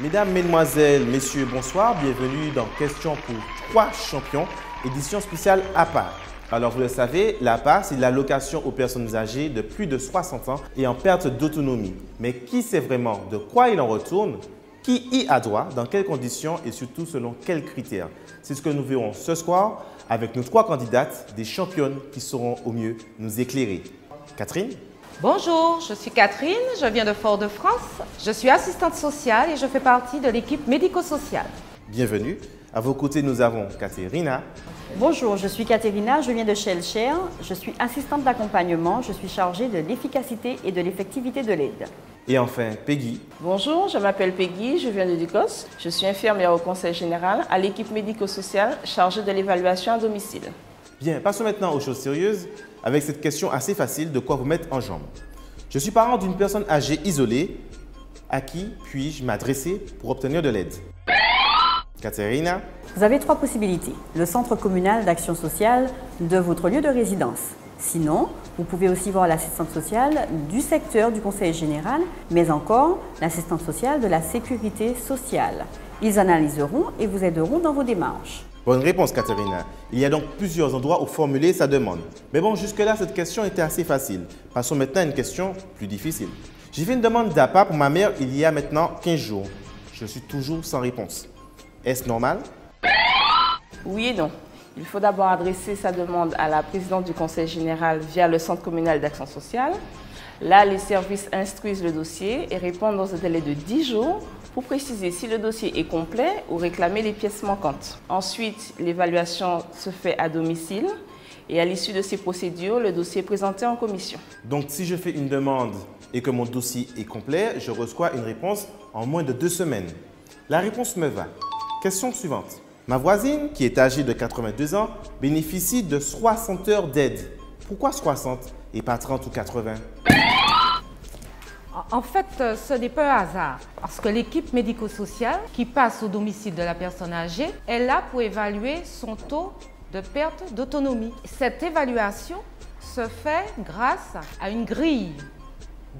Mesdames, Mesdemoiselles, Messieurs, bonsoir. Bienvenue dans Question pour trois champions, édition spéciale APA. Alors, vous le savez, l'APA, c'est l'allocation aux personnes âgées de plus de 60 ans et en perte d'autonomie. Mais qui sait vraiment de quoi il en retourne? Qui y a droit? Dans quelles conditions? Et surtout, selon quels critères? C'est ce que nous verrons ce soir avec nos trois candidates, des championnes qui sauront au mieux nous éclairer. Catherine? Bonjour, je suis Catherine, je viens de Fort-de-France. Je suis assistante sociale et je fais partie de l'équipe médico-sociale. Bienvenue. À vos côtés, nous avons Katerina. Bonjour, je suis Katerina, je viens de Shellshare. Je suis assistante d'accompagnement, je suis chargée de l'efficacité et de l'effectivité de l'aide. Et enfin, Peggy. Bonjour, je m'appelle Peggy, je viens de Ducos. Je suis infirmière au conseil général à l'équipe médico-sociale chargée de l'évaluation à domicile. Bien, passons maintenant aux choses sérieuses avec cette question assez facile de quoi vous mettre en jambe. Je suis parent d'une personne âgée isolée. À qui puis-je m'adresser pour obtenir de l'aide? Katerina Vous avez trois possibilités. Le centre communal d'action sociale de votre lieu de résidence. Sinon, vous pouvez aussi voir l'assistante sociale du secteur du conseil général, mais encore l'assistante sociale de la sécurité sociale. Ils analyseront et vous aideront dans vos démarches. Bonne réponse, Katerina. Il y a donc plusieurs endroits où formuler sa demande. Mais bon, jusque-là, cette question était assez facile. Passons maintenant à une question plus difficile. J'ai fait une demande d'APA pour ma mère il y a maintenant 15 jours. Je suis toujours sans réponse. Est-ce normal? Oui et non. Il faut d'abord adresser sa demande à la présidente du conseil général via le centre communal d'action sociale. Là, les services instruisent le dossier et répondent dans un délai de 10 jours pour préciser si le dossier est complet ou réclamer les pièces manquantes. Ensuite, l'évaluation se fait à domicile et à l'issue de ces procédures, le dossier est présenté en commission. Donc si je fais une demande et que mon dossier est complet, je reçois une réponse en moins de deux semaines. La réponse me va. Question suivante. Ma voisine, qui est âgée de 82 ans, bénéficie de 60 heures d'aide. Pourquoi 60 et pas 30 ou 80 En fait, euh, ce n'est pas un hasard, parce que l'équipe médico-sociale qui passe au domicile de la personne âgée est là pour évaluer son taux de perte d'autonomie. Cette évaluation se fait grâce à une grille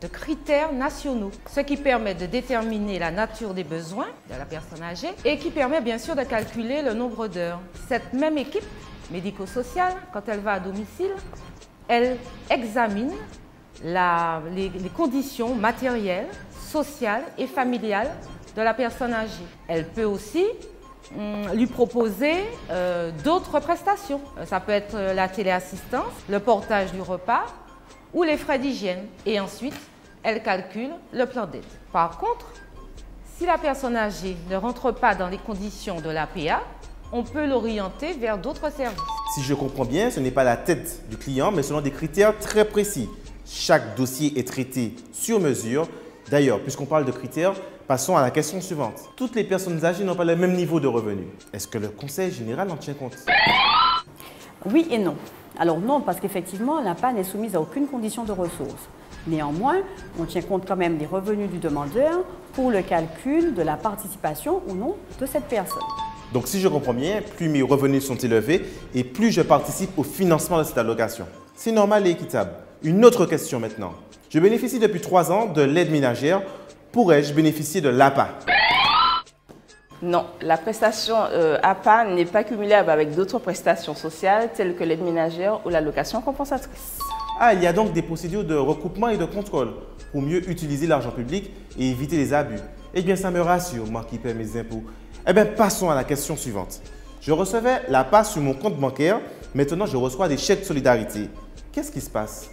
de critères nationaux, ce qui permet de déterminer la nature des besoins de la personne âgée et qui permet bien sûr de calculer le nombre d'heures. Cette même équipe médico-sociale, quand elle va à domicile, elle examine les, conditions matérielles, sociales et familiales de la personne âgée. Elle peut aussi hum, lui proposer euh, d'autres prestations. Ça peut être la téléassistance, le portage du repas ou les frais d'hygiène. Et ensuite, elle calcule le plan d'aide. Par contre, si la personne âgée ne rentre pas dans les conditions de l'APA, on peut l'orienter vers d'autres services. Si je comprends bien, ce n'est pas la tête du client, mais selon des critères très précis. Chaque dossier est traité sur mesure. D'ailleurs, puisqu'on parle de critères, passons à la question suivante. Toutes les personnes âgées n'ont pas le même niveau de revenus. Est-ce que le Conseil général en tient compte? Oui et non. Alors non, parce qu'effectivement, l'APA n'est soumise à aucune condition de ressources. Néanmoins, on tient compte quand même des revenus du demandeur pour le calcul de la participation ou non de cette personne. Donc si je comprends bien, plus mes revenus sont élevés et plus je participe au financement de cette allocation. C'est normal et équitable. Une autre question maintenant. Je bénéficie depuis trois ans de l'aide ménagère. Pourrais-je bénéficier de l'APA? Non, la prestation euh, APA n'est pas cumulable avec d'autres prestations sociales telles que l'aide ménagère ou l'allocation compensatrice. Ah, il y a donc des procédures de recoupement et de contrôle pour mieux utiliser l'argent public et éviter les abus. Eh bien, ça me rassure, moi qui paie mes impôts. Eh bien, passons à la question suivante. Je recevais l'APA sur mon compte bancaire. Maintenant, je reçois des chèques de solidarité. Qu'est-ce qui se passe?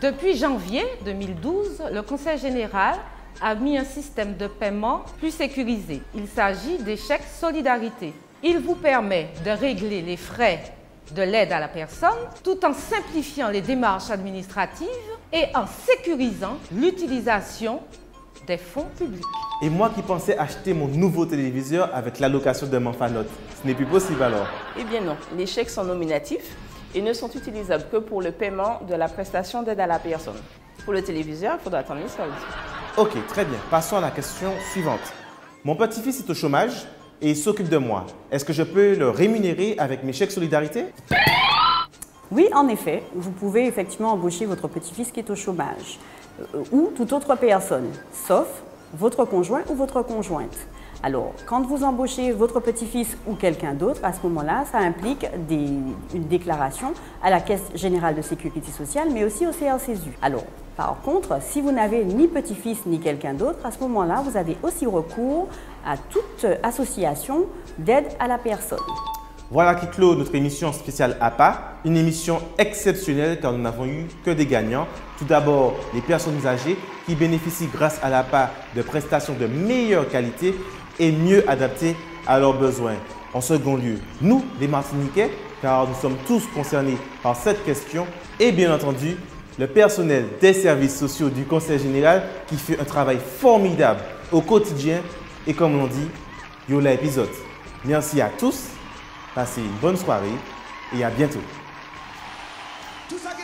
Depuis janvier 2012, le Conseil général a mis un système de paiement plus sécurisé. Il s'agit des chèques solidarité. Il vous permet de régler les frais de l'aide à la personne tout en simplifiant les démarches administratives et en sécurisant l'utilisation des fonds publics. Et moi qui pensais acheter mon nouveau téléviseur avec l'allocation de Manfanote, ce n'est plus possible alors Eh bien non, les chèques sont nominatifs et ne sont utilisables que pour le paiement de la prestation d'aide à la personne. Pour le téléviseur, il faudra attendre les soldes. Ok, très bien. Passons à la question suivante. Mon petit-fils est au chômage et il s'occupe de moi. Est-ce que je peux le rémunérer avec mes chèques solidarité? Oui, en effet. Vous pouvez effectivement embaucher votre petit-fils qui est au chômage ou toute autre personne, sauf votre conjoint ou votre conjointe. Alors, quand vous embauchez votre petit-fils ou quelqu'un d'autre, à ce moment-là, ça implique une déclaration à la Caisse générale de sécurité sociale, mais aussi au CRCSU. Alors, par contre, si vous n'avez ni petit-fils ni quelqu'un d'autre, à ce moment-là, vous avez aussi recours à toute association d'aide à la personne. Voilà qui clôt notre émission spéciale APA, une émission exceptionnelle car nous n'avons eu que des gagnants. Tout d'abord, les personnes âgées qui bénéficient grâce à l'APA de prestations de meilleure qualité et mieux adaptées à leurs besoins. En second lieu, nous, les Martiniquais, car nous sommes tous concernés par cette question, et bien entendu, le personnel des services sociaux du Conseil général qui fait un travail formidable au quotidien et comme l'on dit, yola épisode. Merci à tous, passez une bonne soirée et à bientôt. Tout ça qui